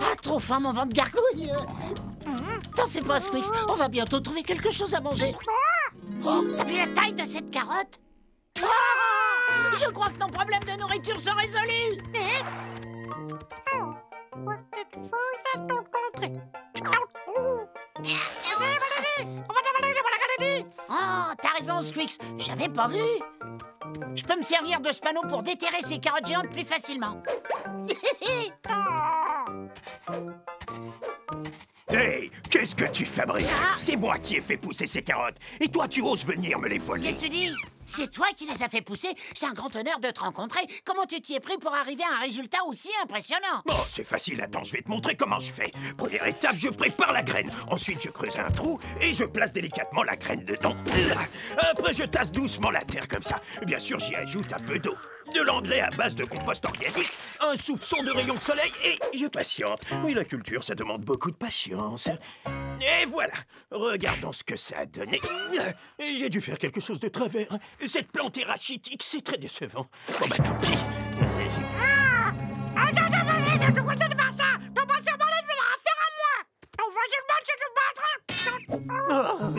Ah, trop faim, mon ventre gargouille T'en fais pas, Squix, on va bientôt trouver quelque chose à manger. Oh, t'as vu la taille de cette carotte Ah Je crois que nos problèmes de nourriture sont résolus Oh, t'as raison, Squix, j'avais pas vu Je peux me servir de ce panneau pour déterrer ces carottes géantes plus facilement. Hey, qu'est-ce que tu fabriques? Ah. C'est moi qui ai fait pousser ces carottes. Et toi, tu oses venir me les voler Qu'est-ce que tu dis? C'est toi qui les as fait pousser C'est un grand honneur de te rencontrer. Comment tu t'y es pris pour arriver à un résultat aussi impressionnant? Bon, c'est facile, attends, je vais te montrer comment je fais. Première étape, je prépare la graine. Ensuite, je creuse un trou et je place délicatement la graine dedans. Après, je tasse doucement la terre comme ça. Bien sûr, j'y ajoute un peu d'eau, de l'engrais à base de compost organique, un soupçon de rayon de soleil et je patiente. Oui, la culture, ça demande beaucoup de patience. Et voilà, regardons ce que ça a donné. J'ai dû faire quelque chose de travers. Cette plante est rachitique, c'est très décevant. Bon bah tant pis. Oh,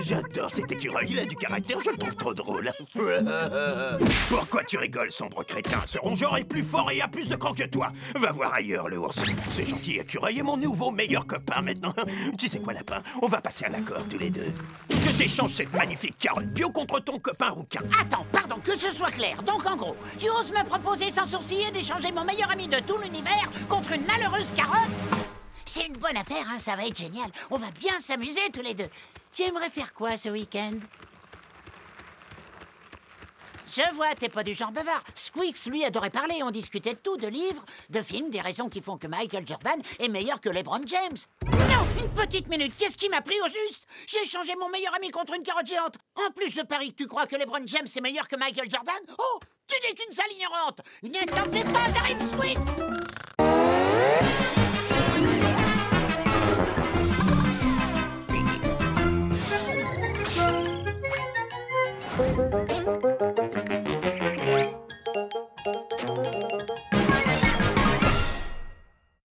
j'adore cet écureuil, il a du caractère, je le trouve trop drôle. Pourquoi tu rigoles, sombre crétin? Ce rongeur est plus fort et a plus de cran que toi. Va voir ailleurs, le ours. Ce gentil écureuil est mon nouveau meilleur copain maintenant. Tu sais quoi, lapin? On va passer un accord tous les deux. Je t'échange cette magnifique carotte bio contre ton copain rouquin. Attends, pardon, que ce soit clair. Donc en gros, tu oses me proposer sans sourciller d'échanger mon meilleur ami de tout l'univers contre une malheureuse carotte? C'est une bonne affaire, hein, ça va être génial. On va bien s'amuser tous les deux. Tu aimerais faire quoi ce week-end? Je vois, t'es pas du genre bavard. Squeaks, lui, adorait parler. On discutait de tout, de livres, de films, des raisons qui font que Michael Jordan est meilleur que LeBron James. Non, une petite minute, qu'est-ce qui m'a pris au juste? J'ai échangé mon meilleur ami contre une carotte géante. En plus, je parie que tu crois que LeBron James est meilleur que Michael Jordan? Oh, tu n'es qu'une sale ignorante Ne t'en fais pas, j'arrive, Squeaks Bye.